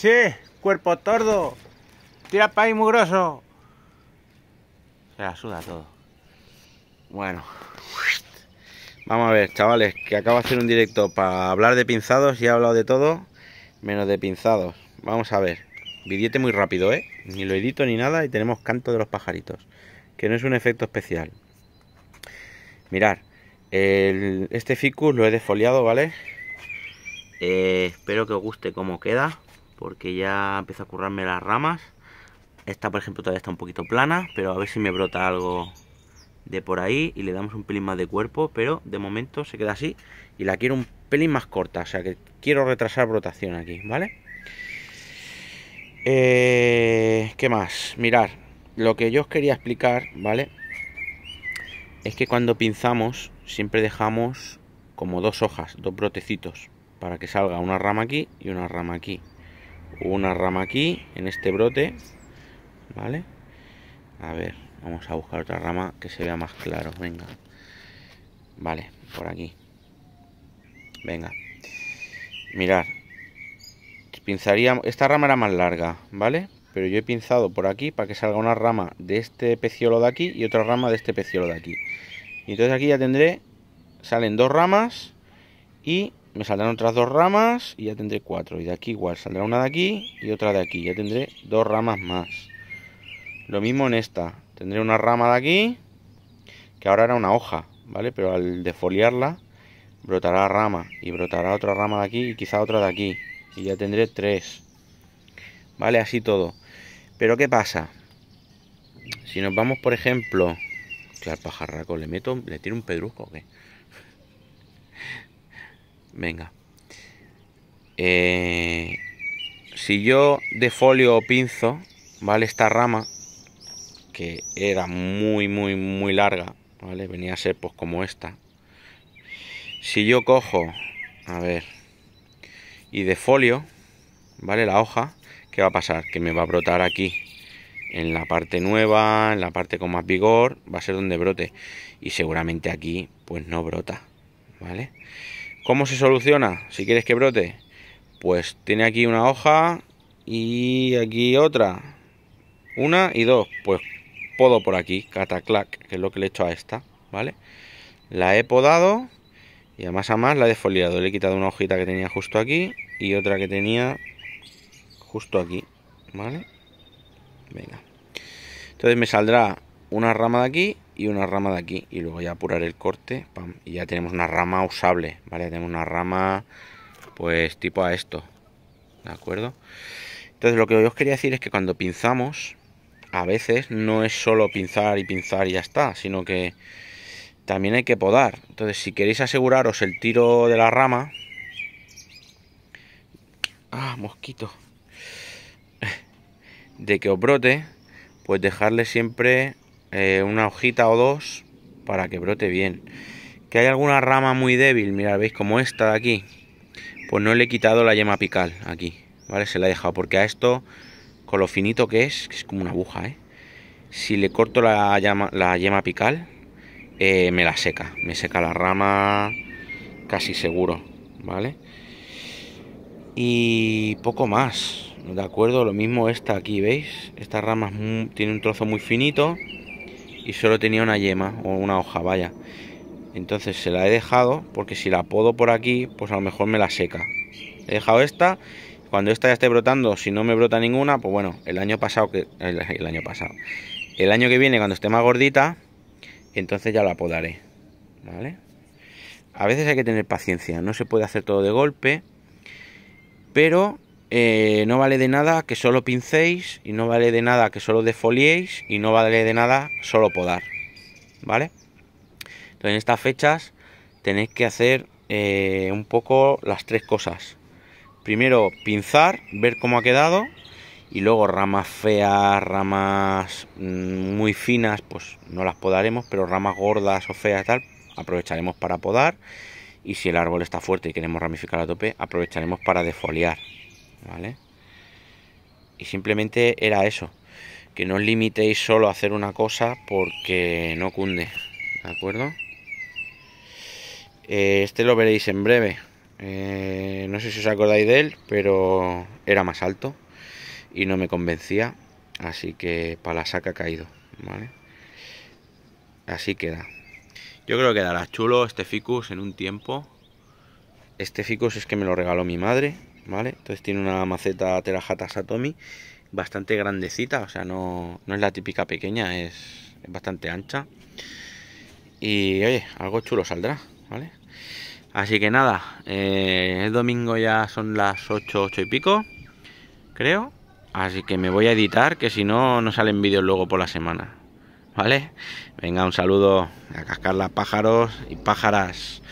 Che, cuerpo tordo. Tira para ahí, mugroso. Se la suda todo. Bueno. Vamos a ver, chavales, que acabo de hacer un directo para hablar de pinzados y he hablado de todo, menos de pinzados. Vamos a ver. Vidiete muy rápido, ¿eh? Ni lo edito ni nada y tenemos canto de los pajaritos. Que no es un efecto especial. Mirad, este ficus lo he defoliado, ¿vale? Eh, espero que os guste cómo queda, porque ya empiezo a currarme las ramas. Esta, por ejemplo, todavía está un poquito plana, pero a ver si me brota algo de por ahí y le damos un pelín más de cuerpo, pero de momento se queda así y la quiero un pelín más corta, o sea que quiero retrasar brotación aquí, ¿vale? Eh, ¿Qué más? Mirar, lo que yo os quería explicar, ¿vale? Es que cuando pinzamos siempre dejamos como dos hojas, dos brotecitos, para que salga una rama aquí y una rama aquí. Una rama aquí en este brote, ¿vale? A ver, vamos a buscar otra rama que se vea más claro, venga. Vale, por aquí. Venga. Mirar. Pinzaría, esta rama era más larga, ¿vale? Pero yo he pinzado por aquí para que salga una rama de este peciolo de aquí y otra rama de este peciolo de aquí. Y entonces aquí ya tendré, salen dos ramas y me saldrán otras dos ramas y ya tendré cuatro. Y de aquí igual, saldrá una de aquí y otra de aquí. Ya tendré dos ramas más. Lo mismo en esta. Tendré una rama de aquí, que ahora era una hoja, ¿vale? Pero al defoliarla, brotará rama y brotará otra rama de aquí y quizá otra de aquí. Y ya tendré tres. ¿Vale? Así todo. Pero ¿qué pasa? Si nos vamos, por ejemplo... Claro, pajarraco, ¿le meto, le tiro un pedrusco qué? Venga. Eh, si yo de folio pinzo, ¿vale? Esta rama, que era muy, muy, muy larga, ¿vale? Venía a ser pues como esta. Si yo cojo, a ver, y de folio, ¿vale? La hoja, ¿qué va a pasar? Que me va a brotar aquí, en la parte nueva, en la parte con más vigor, va a ser donde brote. Y seguramente aquí, pues no brota, ¿vale? ¿Cómo se soluciona? Si quieres que brote, pues tiene aquí una hoja y aquí otra. Una y dos. Pues podo por aquí, cataclac, que es lo que le he hecho a esta, ¿vale? La he podado y además a más la he defoliado. Le he quitado una hojita que tenía justo aquí y otra que tenía justo aquí, ¿vale? Venga. Entonces me saldrá una rama de aquí y una rama de aquí y luego ya apurar el corte y ya tenemos una rama usable vale tenemos una rama pues tipo a esto de acuerdo entonces lo que os quería decir es que cuando pinzamos a veces no es solo pinzar y pinzar y ya está sino que también hay que podar. Entonces si queréis aseguraros el tiro de la rama ah mosquito de que os brote pues dejarle siempre eh, una hojita o dos para que brote bien. Que hay alguna rama muy débil, mira, veis como esta de aquí, pues no le he quitado la yema apical aquí, ¿vale? Se la he dejado porque a esto, con lo finito que es, que es como una aguja, ¿eh? Si le corto la, llama, la yema apical, eh, me la seca, me seca la rama casi seguro, ¿vale? Y poco más, ¿de acuerdo? Lo mismo esta aquí, ¿veis? Esta rama tiene un trozo muy finito y solo tenía una yema o una hoja, vaya. Entonces se la he dejado porque si la podo por aquí, pues a lo mejor me la seca. He dejado esta. Cuando esta ya esté brotando, si no me brota ninguna, pues bueno, el año pasado que el, año pasado, el año que viene cuando esté más gordita, entonces ya la podaré, ¿vale? A veces hay que tener paciencia, no se puede hacer todo de golpe, pero eh, no vale de nada que solo pincéis y no vale de nada que solo defoliéis y no vale de nada solo podar, ¿vale? Entonces en estas fechas tenéis que hacer eh, un poco las tres cosas. Primero pinzar, ver cómo ha quedado y luego ramas feas, ramas mm, muy finas, pues no las podaremos, pero ramas gordas o feas tal, aprovecharemos para podar y si el árbol está fuerte y queremos ramificar a tope, aprovecharemos para defoliar. ¿Vale? Y simplemente era eso, que no os limitéis solo a hacer una cosa porque no cunde, ¿de acuerdo? Eh, este lo veréis en breve. Eh, no sé si os acordáis de él, pero era más alto y no me convencía. Así que para la saca ha caído, ¿vale? Así queda. Yo creo que dará chulo este ficus en un tiempo. Este ficus es que me lo regaló mi madre, Entonces tiene una maceta Terajata Satomi bastante grandecita, o sea, no, no es la típica pequeña, es, bastante ancha. Y oye, algo chulo saldrá, ¿vale? Así que nada, eh, el domingo ya son las 8, 8 y pico, creo. Así que me voy a editar, que si no, no salen vídeos luego por la semana. ¿Vale? Venga, un saludo a cascar las pájaros y pájaras.